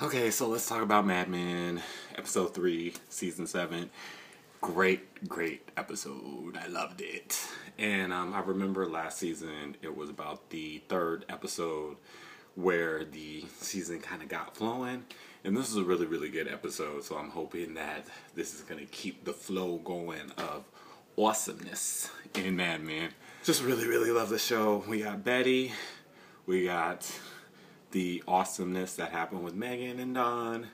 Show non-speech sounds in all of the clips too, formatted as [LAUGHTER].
Okay, so let's talk about Mad Men, episode 3, season 7. Great, great episode. I loved it. And um, I remember last season, it was about the third episode where the season kind of got flowing. And this is a really, really good episode. So I'm hoping that this is going to keep the flow going of awesomeness in Mad Men. Just really, really love the show. We got Betty. We got the awesomeness that happened with Megan and Don.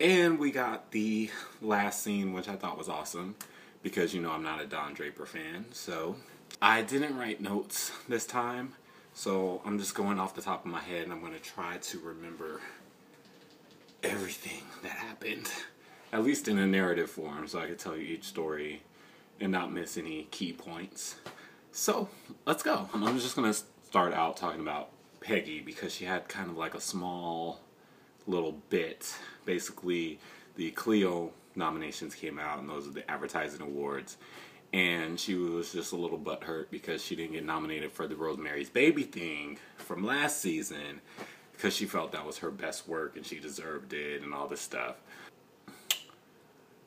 And we got the last scene, which I thought was awesome because you know I'm not a Don Draper fan. So I didn't write notes this time. So I'm just going off the top of my head and I'm going to try to remember everything that happened, at least in a narrative form, so I could tell you each story and not miss any key points. So let's go. I'm just going to start out talking about Peggy because she had kind of like a small little bit. Basically, the Clio nominations came out, and those are the advertising awards. And she was just a little butthurt because she didn't get nominated for the Rosemary's Baby thing from last season because she felt that was her best work and she deserved it and all this stuff.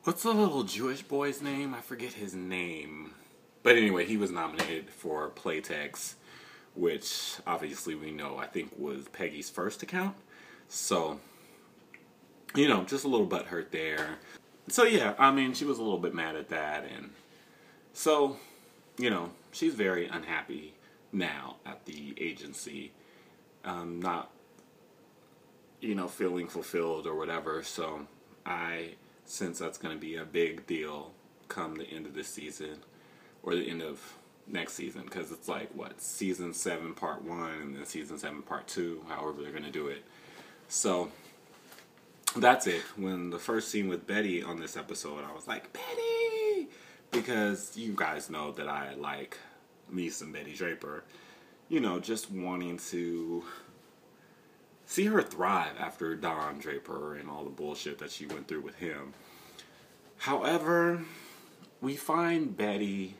What's the little Jewish boy's name? I forget his name. But anyway, he was nominated for Playtex which obviously we know I think was Peggy's first account. So, you know, just a little butt hurt there. So yeah, I mean, she was a little bit mad at that, and so, you know, she's very unhappy now at the agency, um, not, you know, feeling fulfilled or whatever. So, I sense that's going to be a big deal come the end of this season or the end of next season because it's like what season seven part one and then season seven part two however they're gonna do it. So that's it. When the first scene with betty on this episode i was like betty! Because you guys know that i like me some betty draper. You know just wanting to see her thrive after don draper and all the bullshit that she went through with him. However we find betty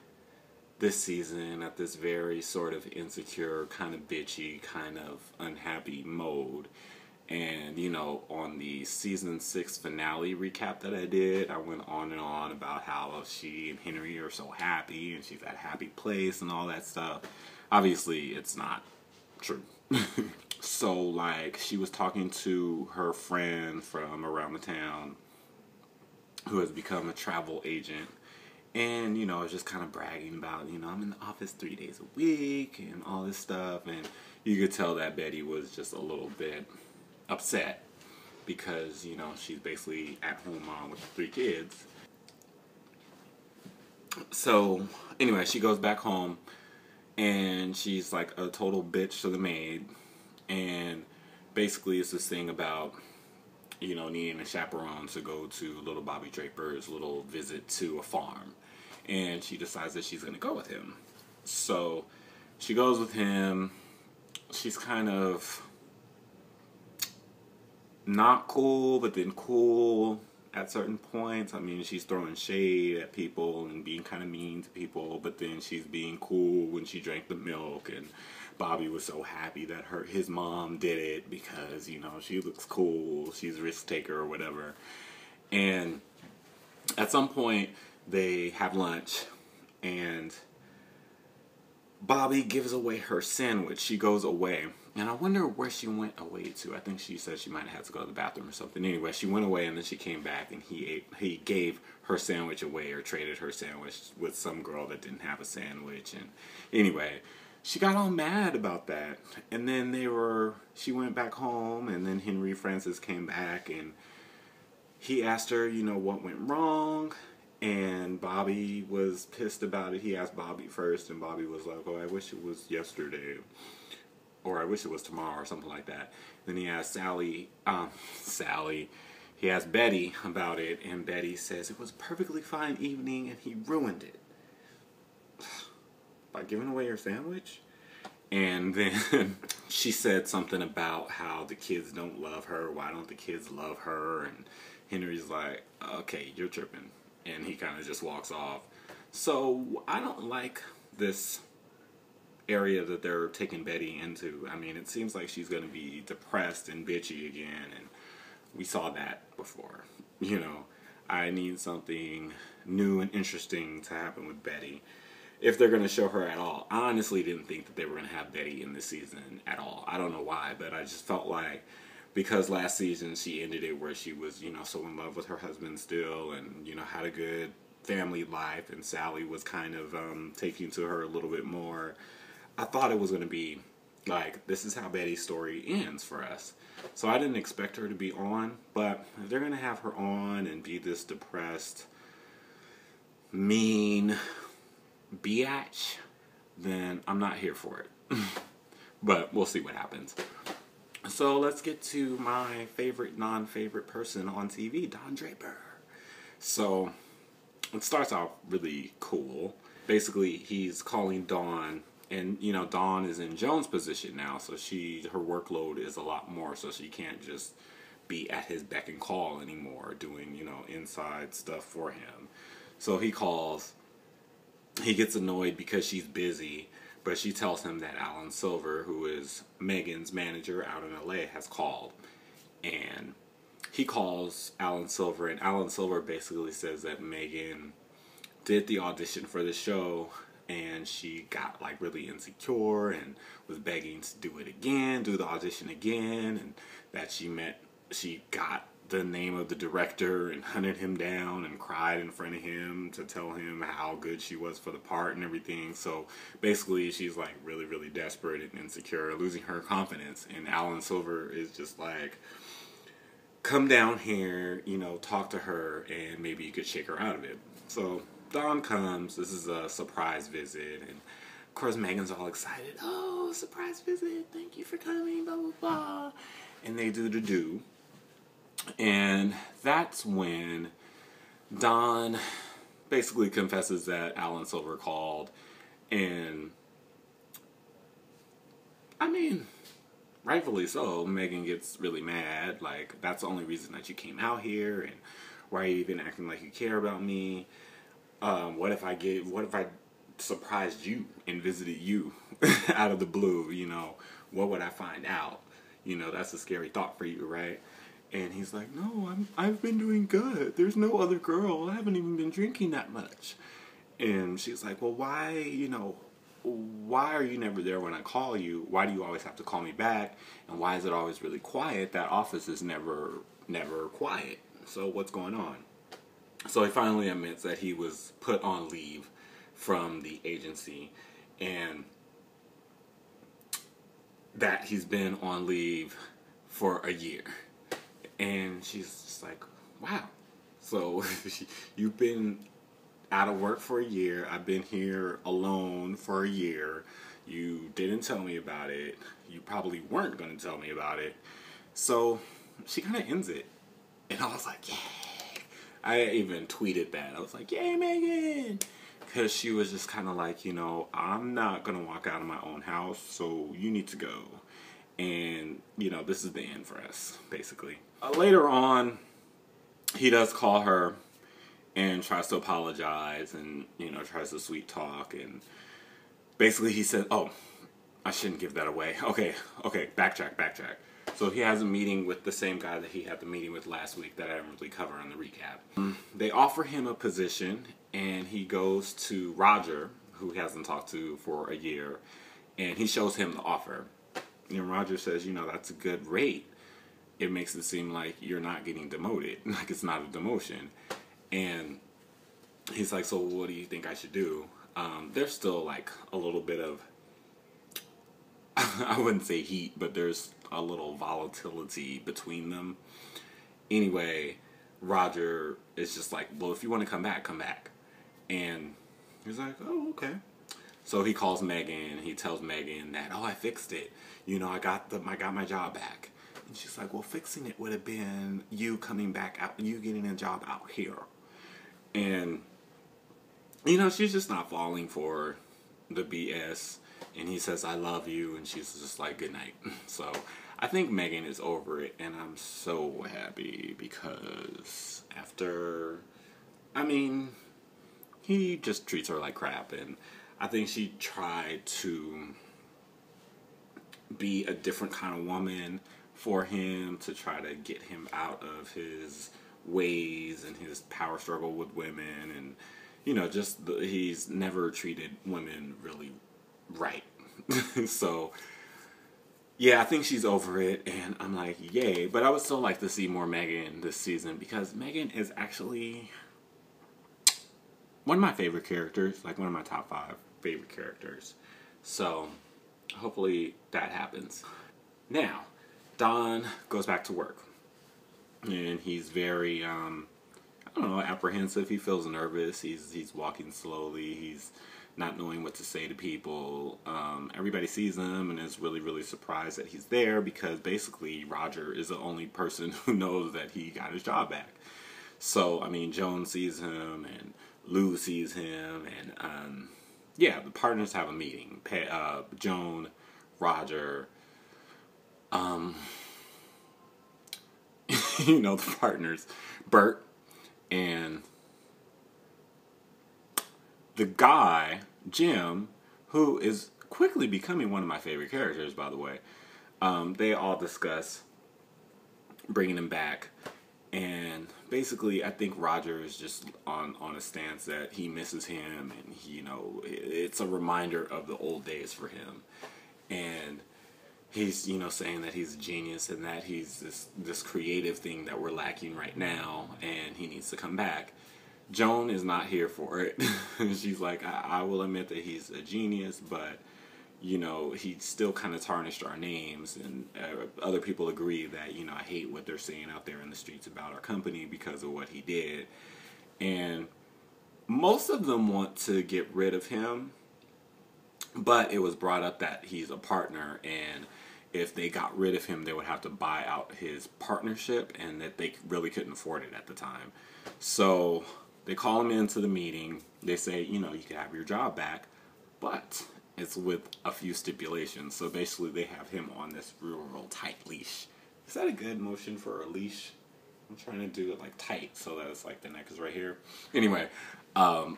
this season at this very sort of insecure, kind of bitchy, kind of unhappy mode. And, you know, on the season six finale recap that I did, I went on and on about how she and Henry are so happy and she's at a happy place and all that stuff. Obviously, it's not true. [LAUGHS] so, like, she was talking to her friend from around the town who has become a travel agent and you know, I was just kind of bragging about, you know, I'm in the office three days a week and all this stuff. And you could tell that Betty was just a little bit upset because, you know, she's basically at home mom with three kids. So, anyway, she goes back home and she's like a total bitch to the maid. And basically, it's this thing about you know, needing a chaperone to go to little Bobby Draper's little visit to a farm and she decides that she's going to go with him. So she goes with him. She's kind of not cool, but then cool at certain points. I mean, she's throwing shade at people and being kind of mean to people, but then she's being cool when she drank the milk and Bobby was so happy that her his mom did it because, you know, she looks cool, she's a risk taker or whatever. And at some point they have lunch and Bobby gives away her sandwich. She goes away. And I wonder where she went away to. I think she said she might have had to go to the bathroom or something. Anyway, she went away and then she came back and he ate, he gave her sandwich away or traded her sandwich with some girl that didn't have a sandwich. And anyway, she got all mad about that. And then they were she went back home and then Henry Francis came back and he asked her, you know, what went wrong and Bobby was pissed about it. He asked Bobby first, and Bobby was like, "Oh, I wish it was yesterday, or I wish it was tomorrow, or something like that." Then he asked Sally, um, [LAUGHS] Sally, he asked Betty about it, and Betty says it was a perfectly fine evening, and he ruined it [SIGHS] by giving away her sandwich. And then [LAUGHS] she said something about how the kids don't love her. Why don't the kids love her? And Henry's like, "Okay, you're tripping." And he kind of just walks off. So I don't like this area that they're taking Betty into. I mean, it seems like she's going to be depressed and bitchy again, and we saw that before. [LAUGHS] You know, I need something new and interesting to happen with Betty. If they're going to show her at all, I honestly didn't think that they were going to have Betty in this season at all. I don't know why, but I just felt like because last season she ended it where she was, you know, so in love with her husband still and, you know, had a good family life and Sally was kind of um, taking to her a little bit more. I thought it was going to be like, this is how Betty's story ends for us. So I didn't expect her to be on, but if they're going to have her on and be this depressed, mean biatch, then I'm not here for it. [LAUGHS] but we'll see what happens. So let's get to my favorite non-favorite person on TV, Don Draper. So it starts off really cool. Basically, he's calling Dawn and you know Dawn is in Joan's position now, so she her workload is a lot more, so she can't just be at his beck and call anymore, doing you know inside stuff for him. So he calls. He gets annoyed because she's busy, but she tells him that Alan Silver, who is Megan's manager out in LA, has called, and he calls Alan Silver, and Alan Silver basically says that Megan did the audition for the show and she got like really insecure and was begging to do it again, do the audition again, and that she met, she got the name of the director and hunted him down and cried in front of him to tell him how good she was for the part and everything. So basically, she's like really, really desperate and insecure, losing her confidence. And Alan Silver is just like, come down here, you know, talk to her, and maybe you could shake her out of it. So Don comes. This is a surprise visit, and of course Megan's all excited. Oh, surprise visit! Thank you for coming. Blah blah blah. And they do the do, and that's when Don basically confesses that Alan Silver called, and I mean, rightfully so. Megan gets really mad. Like that's the only reason that you came out here, and why are you even acting like you care about me? um, what if I get, what if I surprised you and visited you [LAUGHS] out of the blue, you know, what would I find out? You know, that's a scary thought for you, right? And he's like, no, I'm, I've been doing good. There's no other girl. I haven't even been drinking that much. And she's like, well, why, you know, why are you never there when I call you? Why do you always have to call me back? And why is it always really quiet? That office is never, never quiet. So what's going on? So he finally admits that he was put on leave from the agency and that he's been on leave for a year. And she's just like, wow. So [LAUGHS] you've been out of work for a year. I've been here alone for a year. You didn't tell me about it. You probably weren't going to tell me about it. So she kind of ends it. And I was like, yeah I even tweeted that. I was like, "Yay, Megan!" Because she was just kind of like, you know, I'm not gonna walk out of my own house, so you need to go. And you know, this is the end for us, basically. Uh, later on, he does call her and tries to apologize, and you know, tries to sweet talk, and basically he said, "Oh, I shouldn't give that away." [LAUGHS] Okay, okay, backtrack, backtrack. So he has a meeting with the same guy that he had the meeting with last week that I didn't really cover on the recap. They offer him a position, and he goes to Roger, who he hasn't talked to for a year, and he shows him the offer. And Roger says, you know, that's a good rate. It makes it seem like you're not getting demoted, [LAUGHS] like it's not a demotion. And he's like, so what do you think I should do? Um, there's still like a little bit of [LAUGHS] I wouldn't say heat, but there's a little volatility between them. Anyway, Roger is just like, well, if you want to come back, come back. And he's like, oh, okay. So he calls Megan. He tells Megan that, oh, I fixed it. You know, I got the, I got my job back. And she's like, well, fixing it would have been you coming back out, you getting a job out here. And, you know, she's just not falling for the BS and he says I love you and she's just like good night. [LAUGHS] So I think Megan is over it and I'm so happy because after I mean he just treats her like crap and I think she tried to be a different kind of woman for him to try to get him out of his ways and his power struggle with women and you know just the, he's never treated women really right. [LAUGHS] So yeah i think she's over it and i'm like yay. But i would still like to see more megan this season because megan is actually one of my favorite characters like one of my top five favorite characters so hopefully that happens now don goes back to work and he's very um, I don't know apprehensive. He feels nervous. He's he's walking slowly. He's not knowing what to say to people. Um, everybody sees him and is really really surprised that he's there because basically Roger is the only person [LAUGHS] who knows that he got his job back. So I mean, Joan sees him and Lou sees him and um, yeah, the partners have a meeting. Uh, Joan, Roger. Um, [LAUGHS] you know, the partners, Bert and the guy, Jim, who is quickly becoming one of my favorite characters, by the way. Um, they all discuss bringing him back. And basically, I think Roger is just on, on a stance that he misses him, and he, you know, it's a reminder of the old days for him. And he's you know saying that he's a genius and that he's this this creative thing that we're lacking right now and he needs to come back joan is not here for it [LAUGHS] she's like I, I, will admit that he's a genius but you know he still kind of tarnished our names and uh, other people agree that you know i hate what they're saying out there in the streets about our company because of what he did and most of them want to get rid of him but it was brought up that he's a partner and if they got rid of him, they would have to buy out his partnership, and that they really couldn't afford it at the time. So they call him into the meeting. They say, you know, you can have your job back, but it's with a few stipulations. So basically, they have him on this real, real tight leash. Is that a good motion for a leash? I'm trying to do it like tight so that it's like the neck is right here. Anyway, um,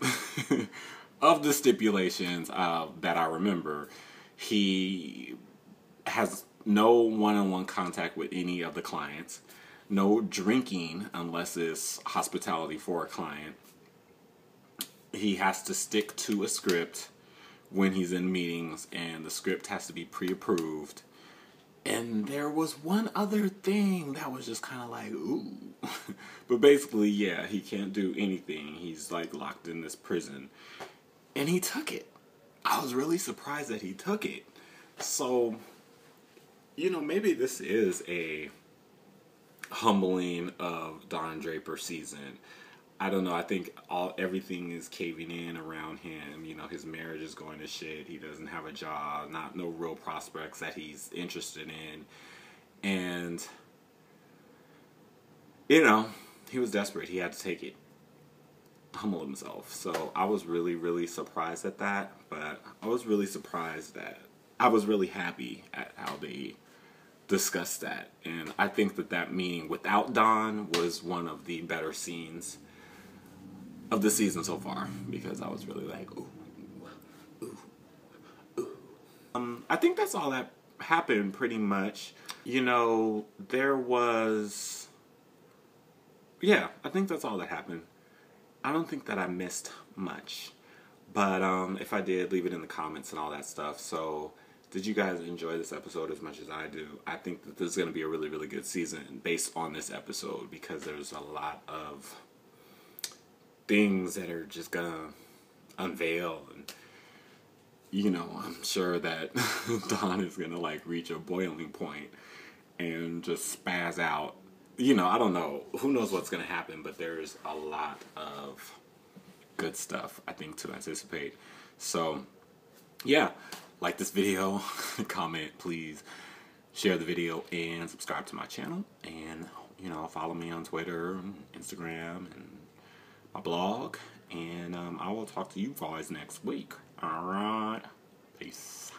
[LAUGHS] of the stipulations uh, that I remember, he has no one-on-one contact with any of the clients, no drinking unless it's hospitality for a client. He has to stick to a script when he's in meetings, and the script has to be pre-approved. And there was one other thing that was just kind of like, ooh. [LAUGHS] but basically, yeah, he can't do anything. He's like locked in this prison. And he took it. I was really surprised that he took it. So you know, maybe this is a humbling of Don Draper season. I don't know. I think all everything is caving in around him. You know, his marriage is going to shit. He doesn't have a job, not no real prospects that he's interested in, and you know, he was desperate. He had to take it, humble himself. So I was really, really surprised at that. But I was really surprised that I was really happy at how they discussed that. And I think that that meeting without Don was one of the better scenes of the season so far because I was really like, ooh, ooh, ooh. Um, I think that's all that happened pretty much. You know, there was, yeah, I think that's all that happened. I don't think that I missed much. But um, if I did, leave it in the comments and all that stuff. So did you guys enjoy this episode as much as I do? I think that this is going to be a really, really good season based on this episode because there's a lot of things that are just to unveil and you know, I'm sure that [LAUGHS] Don is to like reach a boiling point and just spaz out. You know, I don't know. Who knows what's to happen, but there's a lot of good stuff I think to anticipate. So, yeah, like this video, [LAUGHS] comment, please share the video, and subscribe to my channel. And, you know, follow me on Twitter, and Instagram, and blog. And um, I will talk to you guys next week. All right. Peace.